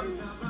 down.